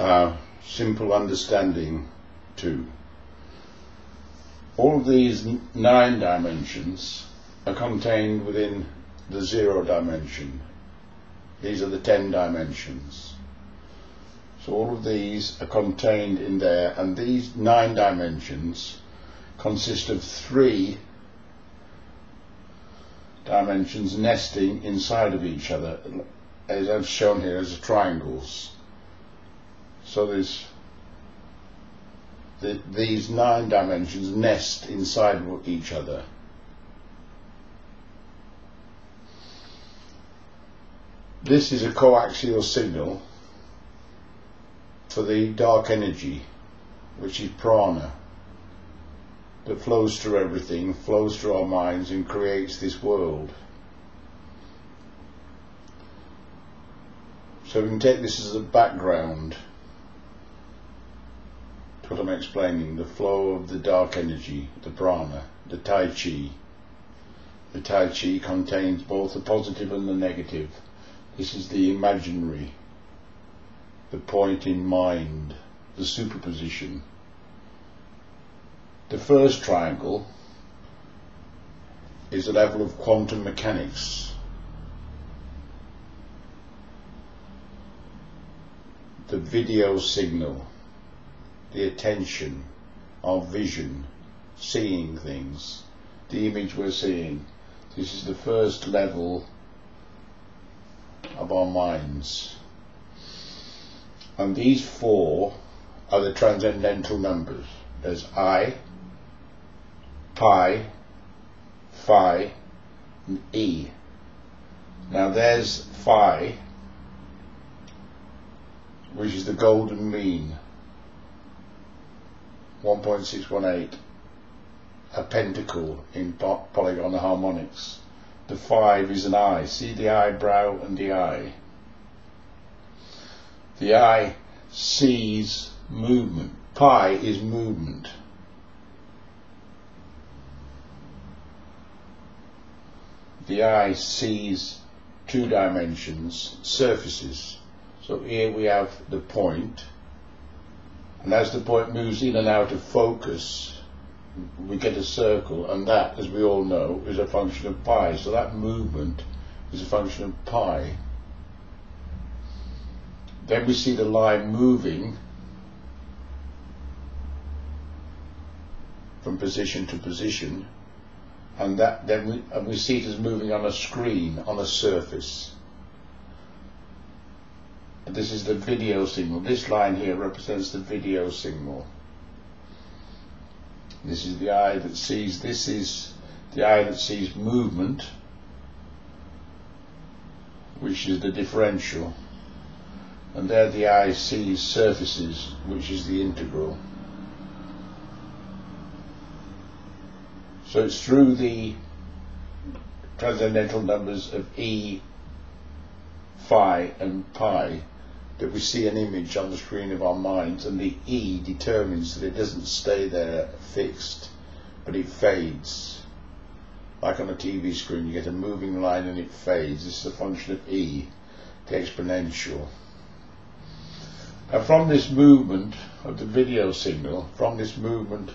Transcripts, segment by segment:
our simple understanding too. All of these nine dimensions are contained within the zero dimension. These are the ten dimensions. So all of these are contained in there and these nine dimensions consist of three dimensions nesting inside of each other as I've shown here as triangles. So there's the, these nine dimensions nest inside each other. This is a coaxial signal for the dark energy, which is prana, that flows through everything, flows through our minds and creates this world. So we can take this as a background what I'm explaining, the flow of the dark energy, the prana, the Tai Chi. The Tai Chi contains both the positive and the negative. This is the imaginary, the point in mind, the superposition. The first triangle is the level of quantum mechanics. The video signal, the attention, our vision, seeing things, the image we're seeing. This is the first level of our minds. And these four are the transcendental numbers. There's I, pi, phi, and e. Now there's phi, which is the golden mean, 1.618, a pentacle in polygon harmonics. The five is an eye. See the eyebrow and the eye. The eye sees movement. Pi is movement. the eye sees two dimensions, surfaces. So here we have the point, and as the point moves in and out of focus, we get a circle, and that, as we all know, is a function of pi. So that movement is a function of pi. Then we see the line moving from position to position and that then we, and we see it as moving on a screen on a surface. This is the video signal. This line here represents the video signal. This is the eye that sees, this is the eye that sees movement, which is the differential. And there the eye sees surfaces, which is the integral. So it's through the transcendental numbers of E, phi and pi that we see an image on the screen of our minds and the E determines that it doesn't stay there fixed but it fades. Like on a TV screen you get a moving line and it fades. This is a function of E, the exponential. Now from this movement of the video signal, from this movement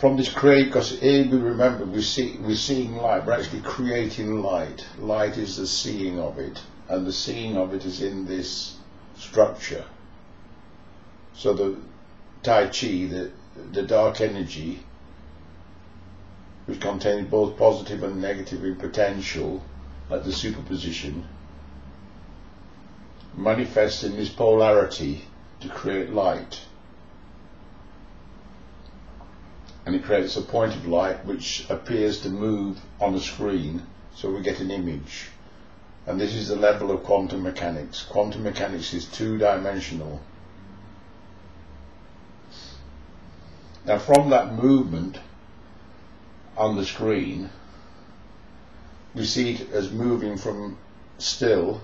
from this create, because here we remember we see we're seeing light. We're actually creating light. Light is the seeing of it, and the seeing of it is in this structure. So the Tai Chi, the the dark energy, which contains both positive and negative in potential, at the superposition, manifests in this polarity to create light. and it creates a point of light which appears to move on the screen so we get an image and this is the level of quantum mechanics. Quantum mechanics is two-dimensional. Now from that movement on the screen we see it as moving from still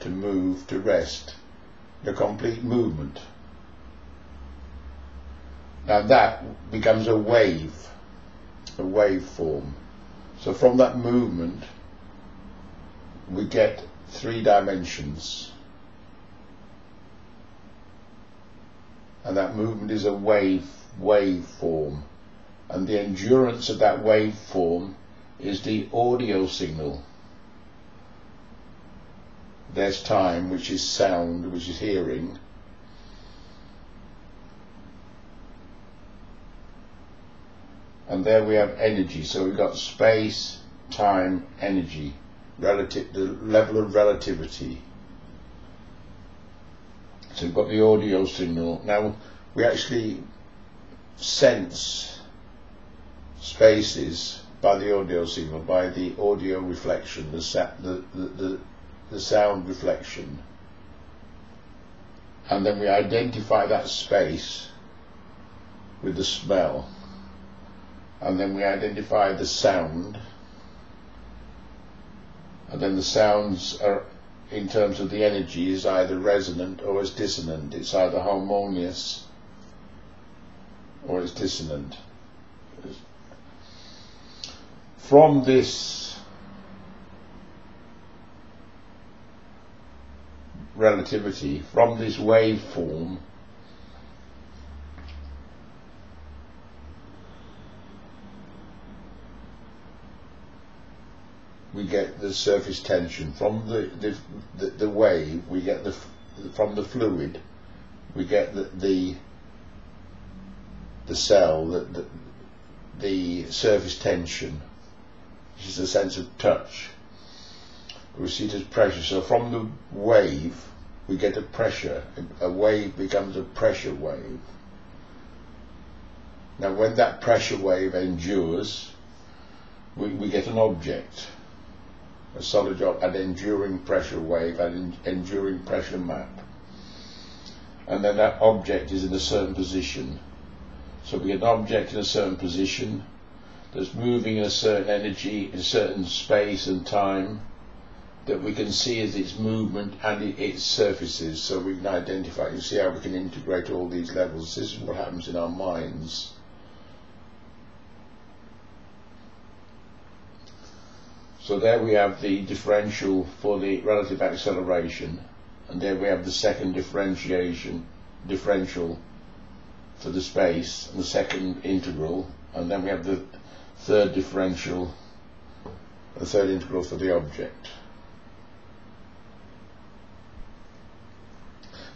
to move to rest. The complete movement. Now that becomes a wave, a waveform. So from that movement, we get three dimensions. and that movement is a wave waveform, and the endurance of that waveform is the audio signal. There's time, which is sound, which is hearing. And there we have energy. So we've got space, time, energy, relative, the level of relativity. So we've got the audio signal. Now we actually sense spaces by the audio signal, by the audio reflection, the, the, the, the, the sound reflection. And then we identify that space with the smell. And then we identify the sound. And then the sounds are, in terms of the energy, is either resonant or is dissonant. It's either harmonious or it's dissonant. From this relativity, from this waveform, we get the surface tension from the the, the, the wave we get the from the fluid we get the the, the cell the, the, the surface tension which is a sense of touch. We see it as pressure. So from the wave we get a pressure. A wave becomes a pressure wave. Now when that pressure wave endures we, we get an object a solid job an enduring pressure wave, an enduring pressure map. And then that object is in a certain position. So we get an object in a certain position that's moving in a certain energy, in a certain space and time that we can see as its movement and its surfaces so we can identify and see how we can integrate all these levels. This is what happens in our minds. So there we have the differential for the relative acceleration, and there we have the second differentiation differential for the space, and the second integral, and then we have the third differential, the third integral for the object.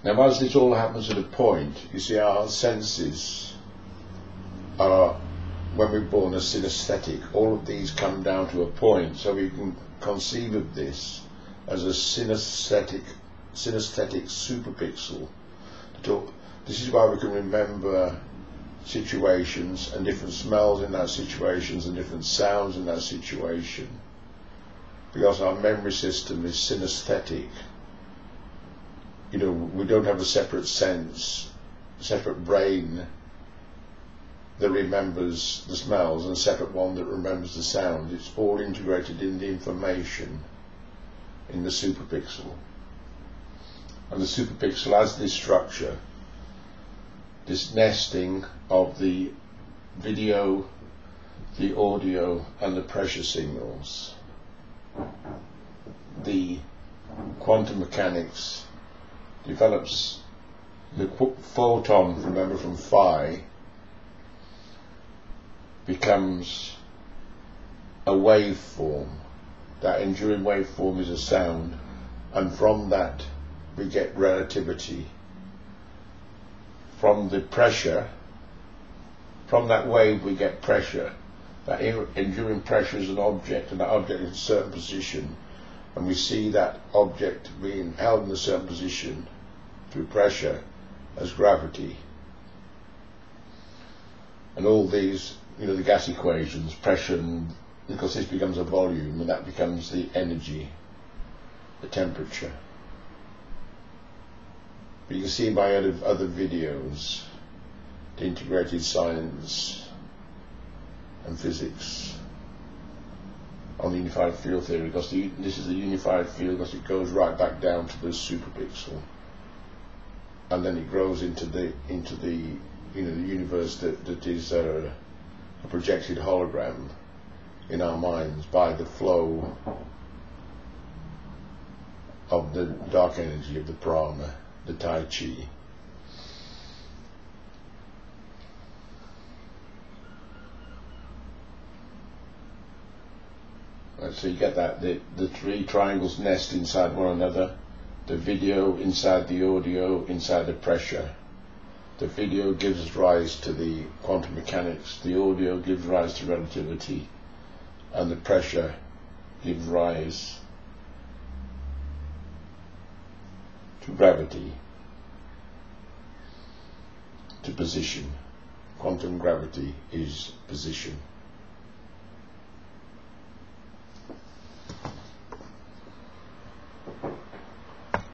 Now as this all happens at a point, you see our senses when we're born as synesthetic, all of these come down to a point, so we can conceive of this as a synesthetic, synesthetic superpixel. This is why we can remember situations and different smells in those situations and different sounds in that situation, because our memory system is synesthetic. You know, we don't have a separate sense, separate brain that remembers the smells and a separate one that remembers the sound. It's all integrated in the information in the superpixel. And the superpixel has this structure, this nesting of the video, the audio and the pressure signals. The quantum mechanics develops the photon, remember from phi, becomes a waveform. That enduring waveform is a sound, and from that we get relativity. From the pressure, from that wave we get pressure. That enduring pressure is an object, and that object is a certain position, and we see that object being held in a certain position through pressure as gravity. And all these you know, the gas equations, pressure, and, because this becomes a volume, and that becomes the energy, the temperature. But you can see by other, other videos, the integrated science and physics on the unified field theory, because the, this is the unified field because it goes right back down to the superpixel, and then it grows into the into the you know the universe that that is. Uh, a projected hologram in our minds by the flow of the dark energy of the prana, the tai chi. Right, so you get that the, the three triangles nest inside one another, the video inside the audio, inside the pressure. The video gives rise to the quantum mechanics. The audio gives rise to relativity, and the pressure gives rise to gravity, to position. Quantum gravity is position.